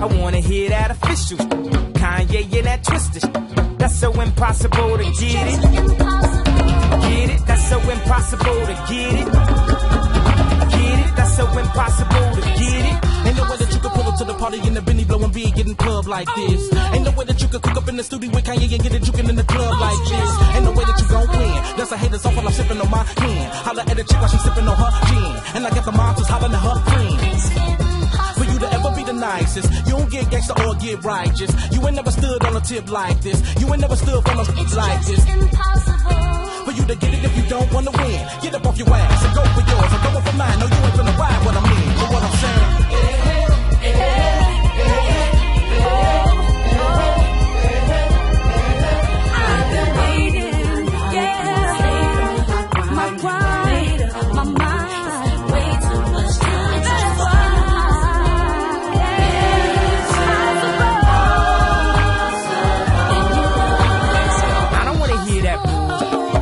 I wanna hear that official. Kanye and that twisted. That's so impossible to get it. Get it? That's so impossible to get it. Get it? That's so impossible to get it. Ain't no way that you could pull up to the party in the Benny blowing big, getting club like oh, this. Ain't no way that you could cook up in the studio with Kanye and get it juking in the club oh, like this. Ain't no way that you gon' win. That's a haters off while I'm sipping on my hand. Holla at the chick while she sipping on her gin. And I got the monsters hollering at her friends. For you to ever be the nicest, you don't get gangster or get righteous. You ain't never stood on a tip like this. You ain't never stood for no shit like this. For you to get it if you don't wanna win, get up off your ass and go for yours. I'm going for mine. No, you ain't finna ride what I mean.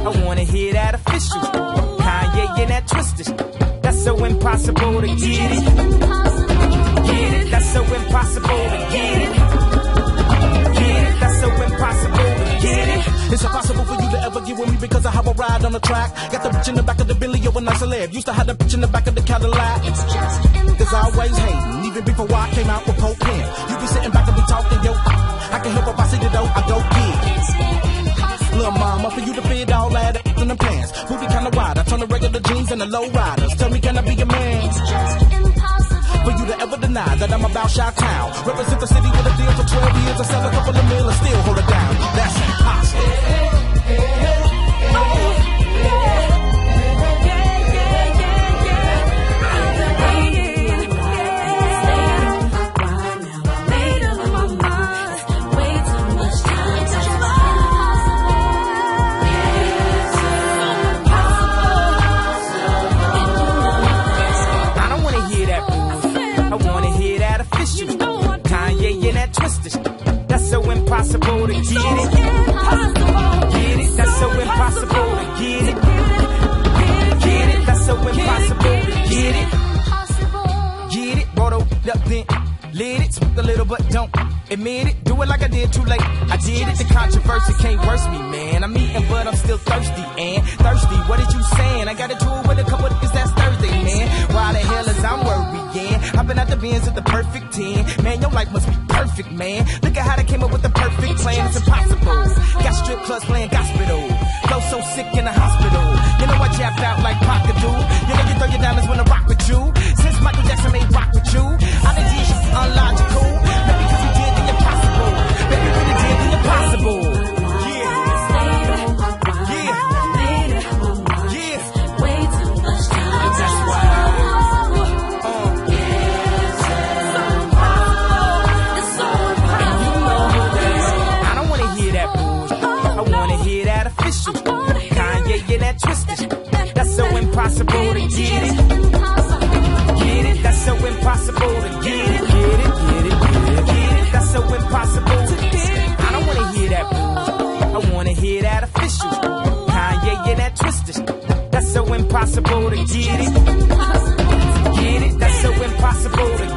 I wanna hear that official. Kanye and that twisted. shit. That's so impossible to get it. Get it? That's so impossible to get it. Get it? That's so impossible to get it. It's impossible for you to ever get with me because of how I ride on the track. Got the bitch in the back of the Billy, yo, a nice celeb. Used to have the bitch in the back of the Cadillac. There's always hating, even before I came out with Pen. You be sitting and be regular and the low riders. Tell me, can I be your man? It's just impossible For you to ever deny that I'm about Chi Town. Represent the city with a deal for 12 years. I sell a couple of mil and still hold it down. That's impossible. Impossible to get it. Get it? That's so impossible to get it. Get it? That's so impossible to get it. Get it? Rolled up then lit it. Smoke a little but don't admit it. Do it like I did too late. I did it. The controversy can't worse me, man. I'm eating but I'm still thirsty and thirsty. What did you saying? I gotta do it with a couple niggas that's Thursday, man. Why the hell is I'm worrying? I've been at the bins at the perfect 10. Man, your life must be perfect, man. Look at how they came up with the perfect plan. It's impossible. Got strip clubs playing gospel. Flow so sick in the hospital. You know I jabbed out like Pac do. You know you throw your diamonds impossible to get it. Get it, that's so impossible to get it. Get it, get it, get it. Get it, that's so impossible to get it. I don't wanna hear that bull. I wanna hear that official. Kanye and that twisted. That's so impossible to get it. Get it, that's so impossible to